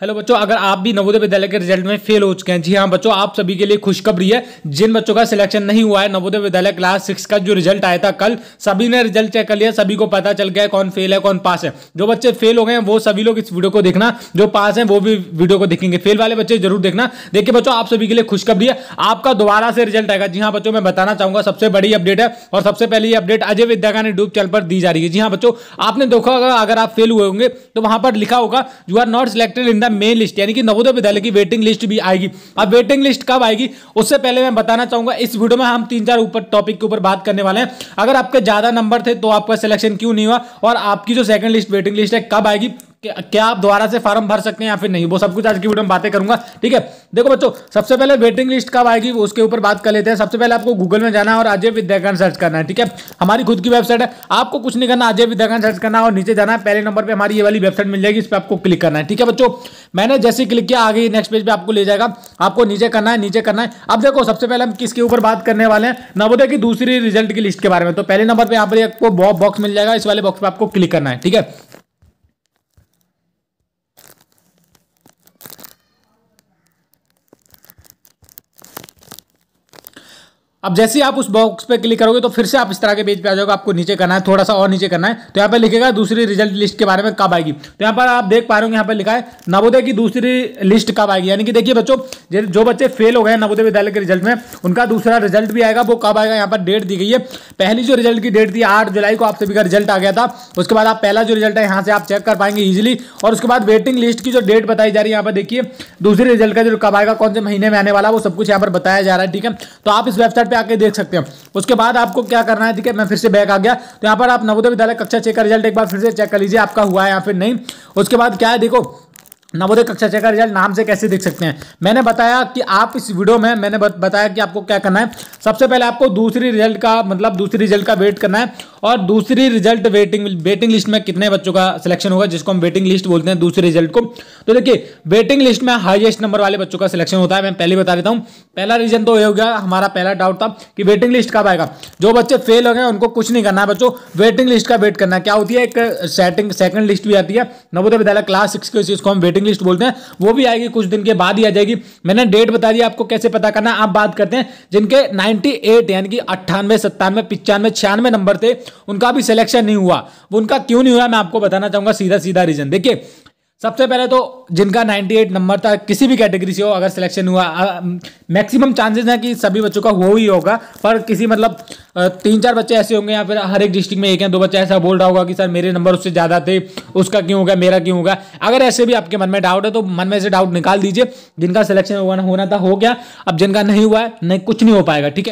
Hello बच्चों, अगर आप भी नवोदय विद्यालय के रिज़ल्ट में फेल हो चुके हैं, जी हाँ बच्चों, आप सभी के लिए खुशखबरी है। जिन बच्चों का सिलेक्शन नहीं हुआ है, नवोदय विद्यालय क्लास सिक्स का जो रिज़ल्ट आया था कल, सभी ने रिज़ल्ट चेक कर लिया, सभी को पता चल गया है कौन फेल है, कौन पास है। जो बच्चे फेल हो गए हैं, वो सभी लोग इस वीडियो को देखना, जो पास है, वो भी वीडियो को देखेंगे। फेल वाले बच्चे ज़रूर देखना। देखिए बच्चों, आप सभी के लिए खुशखबरी है। आपका दोबारा से रिज़ल्ट आएगा। जी हाँ बच्चों, मैं बताना चाहूँगा, सबसे बड़ी अपडेट है और सबसे पहले ये update Ajay Vidya YouTube channel पर दी जा रही है। जी हाँ बच्चों, आपने देखा होगा, अगर आप फेल हुए होंगे तो वहाँ पर लिखा होगा you are not selected in the main list यानी कि नवोदय विद्यालय की वेटिंग लिस्ट भी आएगी। अब वेटिंग लिस्ट कब आएगी? उससे पहले मैं बताना चाहूँगा, इस वीडियो में हम तीन चार ऊपर टॉपिक के ऊपर बात करने वाले हैं। अगर आपके ज़्यादा नंबर थे तो आपका सिलेक्शन क्यों नहीं हुआ? और आपकी जो सेकंड लिस्ट वेटिंग लिस्ट है, कब आएगी? क्या आप दोबारा से फॉर्म भर सकते हैं या फिर नहीं? वो सब कुछ आज की वीडियो में बातें करूँगा। ठीक है? देखो बच्चों, सबसे पहले वेटिंग लिस्ट कब आएगी उसके ऊपर बात कर लेते हैं। सबसे पहले आपको गूगल में जाना है और अजय विद्याकरण सर्च करना है। ठीक है? हमारी खुद की वेबसाइट है। आपको कुछ नहीं करना अजय विद्याकरण सर्च करना और नीचे जाना है। पहले नंबर पर हमारी ये वाली वेबसाइट मिल जाएगी, इस पर आपको क्लिक करना है। ठीक है बच्चों? मैंने जैसे क्लिक किया, आगे नेक्स्ट पेज पर आपको ले जाएगा। आपको नीचे करना है, नीचे करना है। अब देखो, सबसे पहले हम किसके ऊपर बात करने वाले हैं? नवोदय की दूसरी रिज़ल्ट की लिस्ट के बारे में। तो पहले नंबर पर यहाँ पर आपको बॉक्स मिल जाएगा, इस वाले बॉक्स पर आपको क्लिक करना है। ठीक है? अब जैसे आप उस बॉक्स पे क्लिक करोगे तो फिर से आप इस तरह के पेज पे आ जाओगे, आपको नीचे करना है थोड़ा सा और नीचे करना है। तो यहाँ पे लिखेगा, दूसरी रिज़ल्ट लिस्ट के बारे में कब आएगी। तो यहाँ पर आप देख पा रहे हो यहाँ पे लिखा है, नवोदय की दूसरी लिस्ट कब आएगी। यानी कि देखिए बच्चों, जो बच्चे फेल हो गए नवोदय विद्यालय के रिज़ल्ट में, उनका दूसरा रिज़ल्ट भी आएगा, वो कब आएगा, यहाँ पर डेट दी गई है। पहली जो रिज़ल्ट की डेट थी, आठ जुलाई को आप सभी का रिज़ल्ट आ गया था। उसके बाद आप पहला जो रिज़ल्ट है, यहाँ से आप चेक कर पाएँगे इजिली और उसके बाद वेटिंग लिस्ट की जो डेट बताई जा रही है, यहाँ पर देखिए, दूसरे रिज़ल्ट का जो कब आएगा, कौन से महीने में आने वाला वो सब कुछ यहाँ पर बताया जा रहा है, ठीक है? तो आप इस वेबसाइट पर आके देख सकते हैं। उसके बाद आपको क्या करना है? ठीक है मैं फिर से बैक आ गया। तो यहाँ पर आप नवोदय विद्यालय कक्षा चेक का रिज़ल्ट एक बार फिर से चेक कर लीजिए, आपका हुआ है या फिर नहीं। उसके बाद क्या है? देखो नवोदय कक्षा छह का रिज़ल्ट नाम से कैसे देख सकते हैं? मैंने बताया कि आप इस वीडियो में, मैंने बताया कि आपको क्या करना है। सबसे पहले आपको दूसरी रिज़ल्ट का मतलब दूसरी रिज़ल्ट का वेट करना है और दूसरी रिज़ल्ट वेटिंग वेटिंग लिस्ट में कितने बच्चों का सिलेक्शन होगा, जिसको हम वेटिंग लिस्ट बोलते हैं दूसरे रिज़ल्ट को। तो देखिए वेटिंग लिस्ट में हाईएस्ट नंबर वाले बच्चों का सिलेक्शन होता है। मैं पहले बता देता हूँ। पहला रीजन तो ये हो गया, हमारा पहला डाउट था कि वेटिंग लिस्ट कब आएगा। जो बच्चे फेल हो गए, उनको कुछ नहीं करना है बच्चों। वेटिंग लिस्ट का वेट करना क्या होती है? एक सेटिंग सेकंड लिस्ट भी आती है। नवोदय विद्यालय क्लास सिक्स के हम वेटिंग लिस्ट बोलते हैं, वो भी आएगी, कुछ दिन के बाद ही आ जाएगी। मैंने डेट बता दी आपको कैसे पता करना आप बात करते हैं, जिनके नाइनटी यानी कि अट्ठानवे, सत्तानवे पिचानवे छियानवे नंबर थे, उनका भी सिलेक्शन नहीं हुआ। उनका क्यों नहीं हुआ, मैं आपको बताना चाहूँगा सीधा सीधा रीजन देखिए सबसे पहले तो जिनका 98 नंबर था, किसी भी कैटेगरी से हो, अगर सिलेक्शन हुआ मैक्सिमम चांसेस हैं कि सभी बच्चों का हो ही होगा, पर किसी मतलब तीन चार बच्चे ऐसे होंगे या फिर हर एक डिस्ट्रिक्ट में एक या दो बच्चे ऐसा बोल रहा होगा कि, सर, मेरे नंबर उससे ज़्यादा थे, उसका क्यों होगा मेरा क्यों होगा अगर ऐसे भी आपके मन में डाउट है तो मन में से डाउट निकाल दीजिए, जिनका सिलेक्शन होना था, हो गया, अब जिनका नहीं हुआ है, नहीं, कुछ नहीं हो पाएगा, ठीक है?